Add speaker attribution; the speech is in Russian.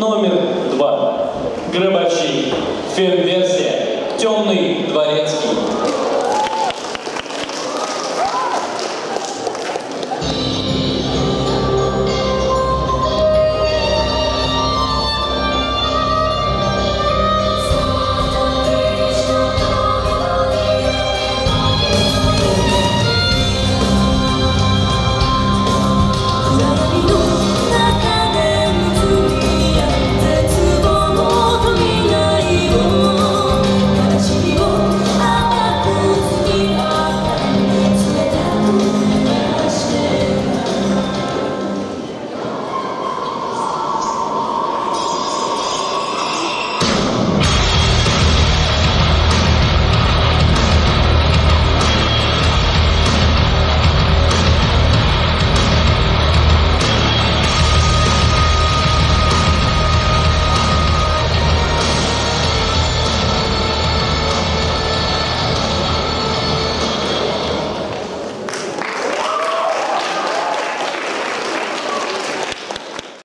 Speaker 1: номер два. Гробачи. Фем-версия.